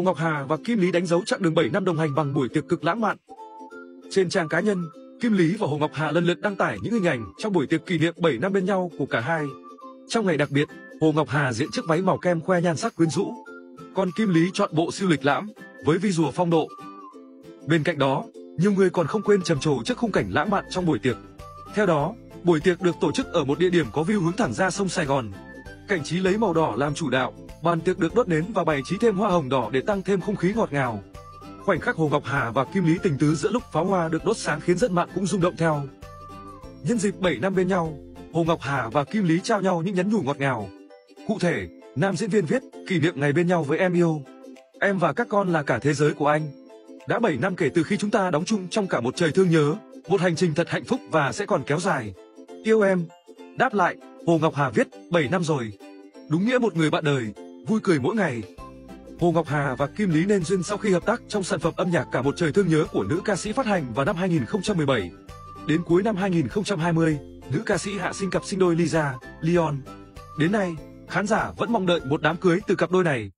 Hồ Ngọc Hà và Kim Lý đánh dấu chặng đường 7 năm đồng hành bằng buổi tiệc cực lãng mạn. Trên trang cá nhân, Kim Lý và Hồ Ngọc Hà lần lượt đăng tải những hình ảnh trong buổi tiệc kỷ niệm 7 năm bên nhau của cả hai. Trong ngày đặc biệt, Hồ Ngọc Hà diện chiếc váy màu kem khoe nhan sắc quyến rũ, còn Kim Lý chọn bộ siêu lịch lãm với vi-rùa phong độ. Bên cạnh đó, nhiều người còn không quên trầm trồ trước khung cảnh lãng mạn trong buổi tiệc. Theo đó, buổi tiệc được tổ chức ở một địa điểm có view hướng thẳng ra sông Sài Gòn. Cảnh trí lấy màu đỏ làm chủ đạo, bàn tiệc được đốt nến và bày trí thêm hoa hồng đỏ để tăng thêm không khí ngọt ngào. Khoảnh khắc Hồ Ngọc Hà và Kim Lý tình tứ giữa lúc pháo hoa được đốt sáng khiến dân mạng cũng rung động theo. Nhân dịp 7 năm bên nhau, Hồ Ngọc Hà và Kim Lý trao nhau những nhắn nhủ ngọt ngào. Cụ thể, nam diễn viên viết kỷ niệm ngày bên nhau với em yêu. Em và các con là cả thế giới của anh. Đã 7 năm kể từ khi chúng ta đóng chung trong cả một trời thương nhớ, một hành trình thật hạnh phúc và sẽ còn kéo dài. Yêu em. Đáp lại, Hồ Ngọc Hà viết 7 năm rồi. Đúng nghĩa một người bạn đời, vui cười mỗi ngày. Hồ Ngọc Hà và Kim Lý nên duyên sau khi hợp tác trong sản phẩm âm nhạc Cả một trời thương nhớ của nữ ca sĩ phát hành vào năm 2017. Đến cuối năm 2020, nữ ca sĩ hạ sinh cặp sinh đôi Lisa, Leon. Đến nay, khán giả vẫn mong đợi một đám cưới từ cặp đôi này.